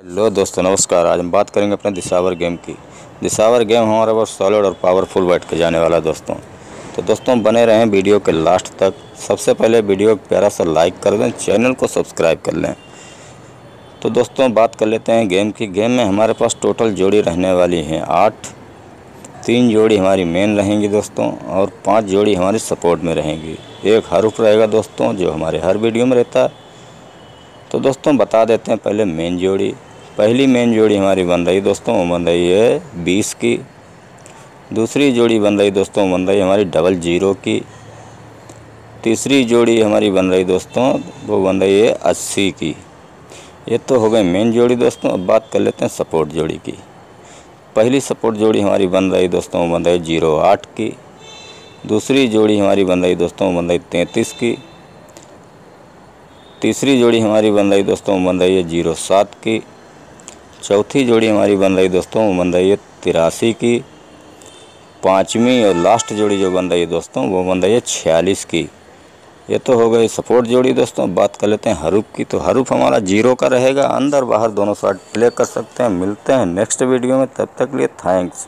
Hello दोस्तों, नमस्कार। आज हम बात करेंगे अपने दिशावर गेम की। दिशावर गेम हमारा बहुत सॉलिड और पावरफुल बैठ के जाने वाला दोस्तों। तो दोस्तों बने रहें वीडियो के लास्ट तक। सबसे पहले वीडियो प्यारा सा लाइक कर दें चैनल को सब्सक्राइब कर लें। तो दोस्तों बात कर लेते हैं गेम की। गेम में हमारे पास टोटल जोड़ी रहने वाली हैं आठ। तीन जोड़ी हमारी मेन रहेंगी दोस्तों और पाँच जोड़ी हमारी सपोर्ट में रहेंगी। एक हरूफ रहेगा दोस्तों, जो हमारे हर वीडियो में रहता है। तो दोस्तों बता देते हैं पहले मेन जोड़ी। पहली मेन जोड़ी हमारी बन रही दोस्तों वो बन रही है बीस की दूसरी जोड़ी बन रही दोस्तों बन रही हमारी डबल ज़ीरो की तीसरी जोड़ी हमारी बन रही दोस्तों वो बन रही है अस्सी की ये तो हो गए मेन जोड़ी दोस्तों अब बात कर लेते हैं सपोर्ट जोड़ी की पहली सपोर्ट जोड़ी हमारी बन रही दोस्तों बन रही ज़ीरो आठ की दूसरी जोड़ी हमारी बन रही दोस्तों बन रही तैंतीस की तीसरी जोड़ी हमारी बन रही दोस्तों बन रही है ज़ीरो सात की चौथी जोड़ी हमारी बन रही दोस्तों, वो बन रही है तिरासी की। पाँचवीं और लास्ट जोड़ी जो बन रही है दोस्तों, वो बन रही है छियालीस की। ये तो हो गई सपोर्ट जोड़ी दोस्तों, बात कर लेते हैं हरूफ की। तो हरूफ हमारा ज़ीरो का रहेगा, अंदर बाहर दोनों साइड प्ले कर सकते हैं, मिलते हैं नेक्स्ट वीडियो में, तब तक लिए थैंक्स